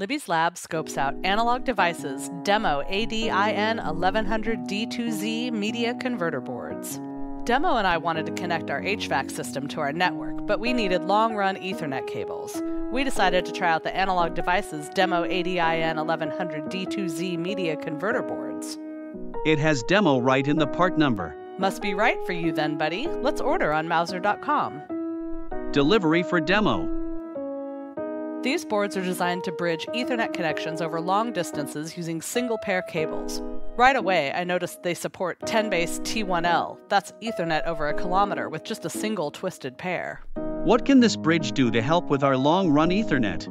Libby's lab scopes out analog devices, demo ADIN 1100 D2Z media converter boards. Demo and I wanted to connect our HVAC system to our network, but we needed long run Ethernet cables. We decided to try out the analog devices Demo ADIN 1100 D2Z media converter boards. It has demo right in the part number. Must be right for you then, buddy. Let's order on Mouser.com. Delivery for demo. These boards are designed to bridge Ethernet connections over long distances using single pair cables. Right away, I noticed they support 10 base T1L. That's Ethernet over a kilometer with just a single twisted pair. What can this bridge do to help with our long run Ethernet?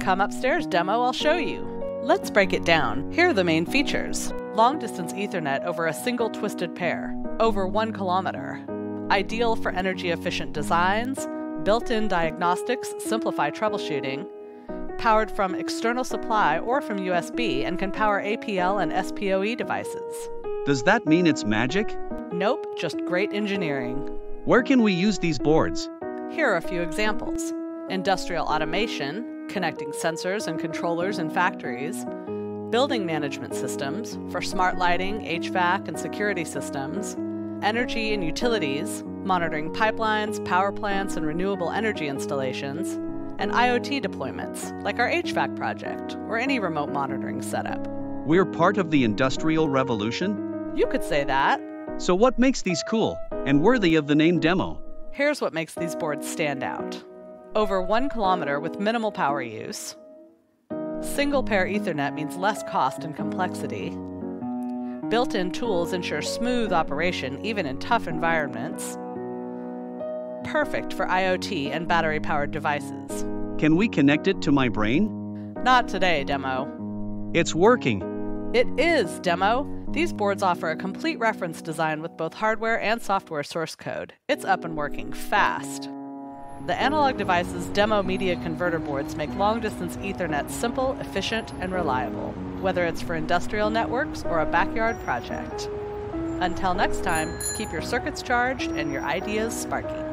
Come upstairs, demo, I'll show you. Let's break it down. Here are the main features long distance Ethernet over a single twisted pair, over one kilometer. Ideal for energy efficient designs built in diagnostics simplify troubleshooting, powered from external supply or from USB, and can power APL and SPOE devices. Does that mean it's magic? Nope, just great engineering. Where can we use these boards? Here are a few examples industrial automation, connecting sensors and controllers in factories, building management systems for smart lighting, HVAC, and security systems, energy and utilities, monitoring pipelines, power plants, and renewable energy installations, and IoT deployments, like our HVAC project or any remote monitoring setup. We're part of the Industrial Revolution? You could say that. So, what makes these cool and worthy of the name demo? Here's what makes these boards stand out over one kilometer with minimal power use. Single pair Ethernet means less cost and complexity. Built in tools ensure smooth operation even in tough environments perfect for IoT and battery powered devices. Can we connect it to my brain? Not today, Demo. It's working. It is, Demo. These boards offer a complete reference design with both hardware and software source code. It's up and working fast. The Analog Devices Demo Media Converter boards make long distance Ethernet simple, efficient, and reliable, whether it's for industrial networks or a backyard project. Until next time, keep your circuits charged and your ideas sparky.